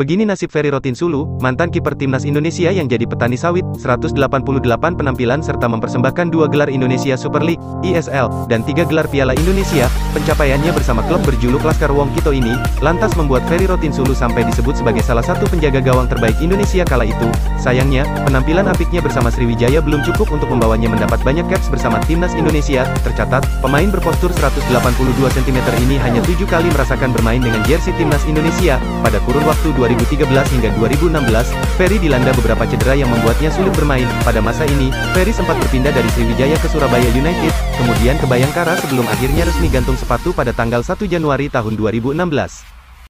Begini nasib Ferry Rotinsulu, mantan kiper timnas Indonesia yang jadi petani sawit, 188 penampilan serta mempersembahkan dua gelar Indonesia Super League, ISL, dan tiga gelar Piala Indonesia, pencapaiannya bersama klub berjuluk Laskar Wong Kito ini, lantas membuat Ferry Rotinsulu sampai disebut sebagai salah satu penjaga gawang terbaik Indonesia kala itu. Sayangnya, penampilan apiknya bersama Sriwijaya belum cukup untuk membawanya mendapat banyak caps bersama timnas Indonesia, tercatat, pemain berpostur 182 cm ini hanya tujuh kali merasakan bermain dengan jersey timnas Indonesia, pada kurun waktu 2000 2013 hingga 2016, Ferry dilanda beberapa cedera yang membuatnya sulit bermain. Pada masa ini, Ferry sempat berpindah dari Sriwijaya ke Surabaya United, kemudian ke Bayangkara sebelum akhirnya resmi gantung sepatu pada tanggal 1 Januari tahun 2016.